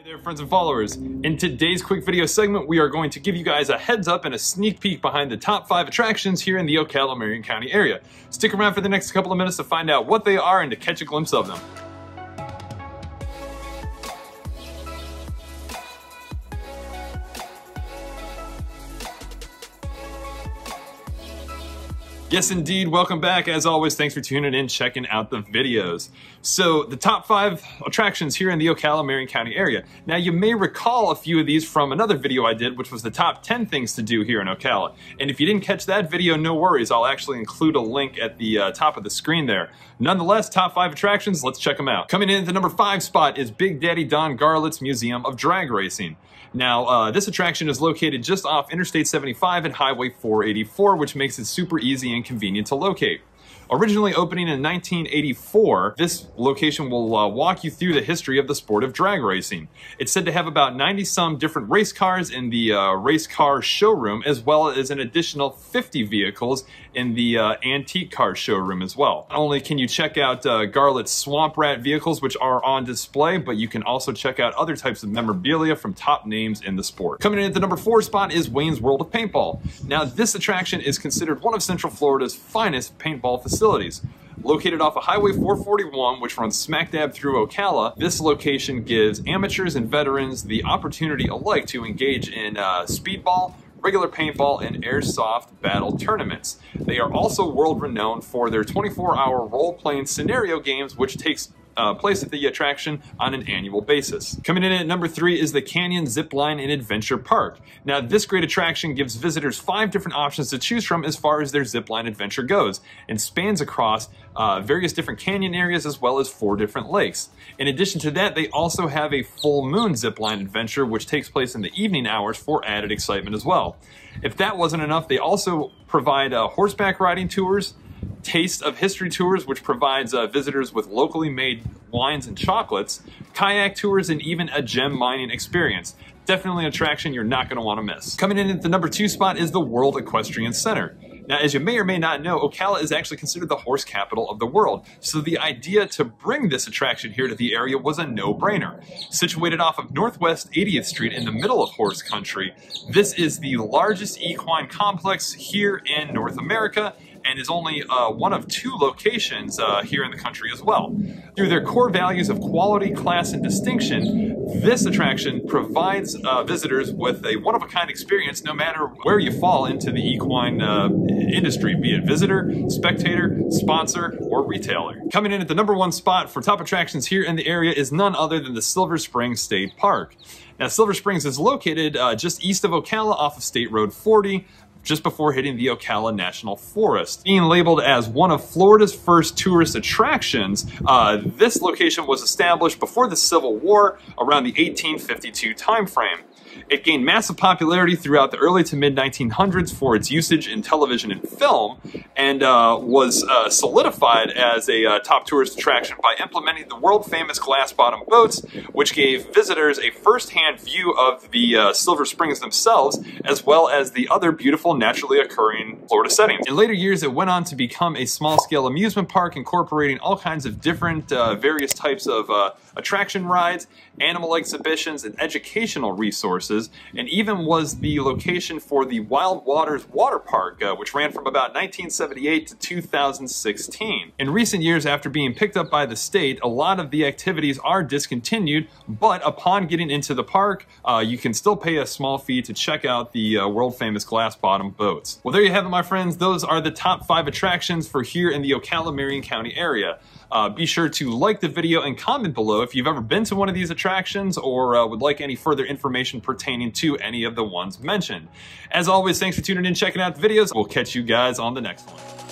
Hey there friends and followers. In today's quick video segment, we are going to give you guys a heads up and a sneak peek behind the top five attractions here in the Ocala Marion County area. Stick around for the next couple of minutes to find out what they are and to catch a glimpse of them. Yes, indeed. Welcome back. As always, thanks for tuning in, checking out the videos. So the top five attractions here in the Ocala, Marion County area. Now you may recall a few of these from another video I did, which was the top 10 things to do here in Ocala. And if you didn't catch that video, no worries. I'll actually include a link at the uh, top of the screen there. Nonetheless, top five attractions, let's check them out. Coming in at the number five spot is Big Daddy Don Garlits Museum of Drag Racing. Now, uh, this attraction is located just off Interstate 75 and Highway 484, which makes it super easy and convenient to locate. Originally opening in 1984, this location will uh, walk you through the history of the sport of drag racing. It's said to have about 90 some different race cars in the uh, race car showroom, as well as an additional 50 vehicles in the uh, antique car showroom as well. Not only can you check out uh, Garlits' Swamp Rat vehicles, which are on display, but you can also check out other types of memorabilia from top names in the sport. Coming in at the number four spot is Wayne's World of Paintball. Now, this attraction is considered one of Central Florida's finest paintball facilities facilities. Located off of Highway 441, which runs smack dab through Ocala, this location gives amateurs and veterans the opportunity alike to engage in uh, speedball, regular paintball, and airsoft battle tournaments. They are also world renowned for their 24 hour role playing scenario games, which takes uh, place at the attraction on an annual basis. Coming in at number three is the Canyon Zipline and Adventure Park. Now, this great attraction gives visitors five different options to choose from as far as their zipline adventure goes, and spans across uh, various different canyon areas as well as four different lakes. In addition to that, they also have a full moon zipline adventure, which takes place in the evening hours for added excitement as well. If that wasn't enough, they also provide uh, horseback riding tours, Taste of History Tours, which provides uh, visitors with locally made wines and chocolates, kayak tours, and even a gem mining experience. Definitely an attraction you're not going to want to miss. Coming in at the number two spot is the World Equestrian Center. Now, as you may or may not know, Ocala is actually considered the horse capital of the world, so the idea to bring this attraction here to the area was a no-brainer. Situated off of Northwest 80th Street in the middle of horse country, this is the largest equine complex here in North America and is only uh, one of two locations uh, here in the country as well. Through their core values of quality, class, and distinction, this attraction provides uh, visitors with a one-of-a-kind experience no matter where you fall into the equine uh, industry, be it visitor, spectator, sponsor, or retailer. Coming in at the number one spot for top attractions here in the area is none other than the Silver Springs State Park. Now, Silver Springs is located uh, just east of Ocala off of State Road 40, just before hitting the Ocala National Forest. Being labeled as one of Florida's first tourist attractions, uh, this location was established before the Civil War around the 1852 timeframe. It gained massive popularity throughout the early to mid 1900s for its usage in television and film, and uh, was uh, solidified as a uh, top tourist attraction by implementing the world famous glass bottom boats, which gave visitors a first hand view of the uh, Silver Springs themselves, as well as the other beautiful naturally occurring Florida settings. In later years, it went on to become a small scale amusement park incorporating all kinds of different uh, various types of uh, attraction rides, animal exhibitions, and educational resources, and even was the location for the Wild Waters Water Park, uh, which ran from about 1978 to 2016. In recent years, after being picked up by the state, a lot of the activities are discontinued, but upon getting into the park, uh, you can still pay a small fee to check out the uh, world famous glass bottom boats. Well, there you have it, my friends. Those are the top five attractions for here in the Ocala Marion County area. Uh, be sure to like the video and comment below if you've ever been to one of these attractions or uh, would like any further information pertaining to any of the ones mentioned. As always, thanks for tuning in, and checking out the videos. We'll catch you guys on the next one.